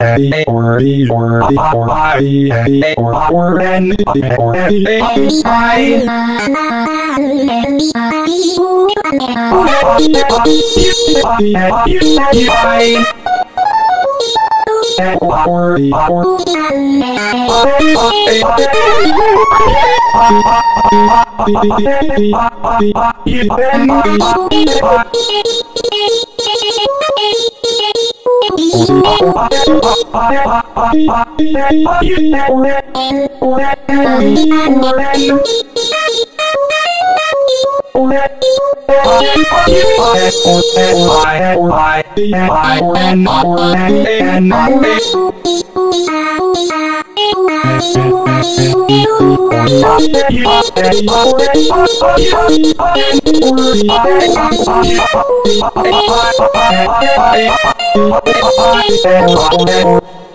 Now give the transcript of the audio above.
A or B or B or I A or or N or A I or or or Bye. Thank you.